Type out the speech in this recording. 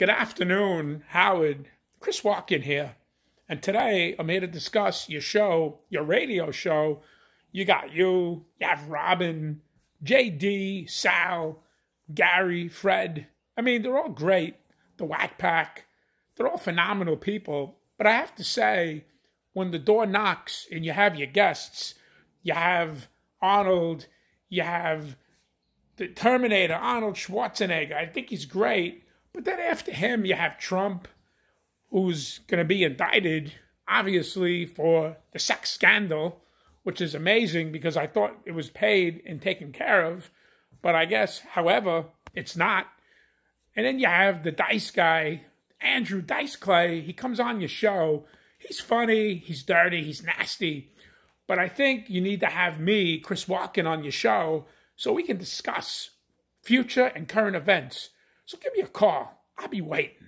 Good afternoon, Howard. Chris Walken here. And today I'm here to discuss your show, your radio show. You got you, you have Robin, JD, Sal, Gary, Fred. I mean, they're all great. The Whack Pack. They're all phenomenal people. But I have to say, when the door knocks and you have your guests, you have Arnold, you have the Terminator, Arnold Schwarzenegger. I think he's great. But then after him, you have Trump, who's going to be indicted, obviously, for the sex scandal, which is amazing because I thought it was paid and taken care of. But I guess, however, it's not. And then you have the Dice guy, Andrew Dice Clay. He comes on your show. He's funny, he's dirty, he's nasty. But I think you need to have me, Chris Walken, on your show so we can discuss future and current events. So give me a call. I'll be waiting.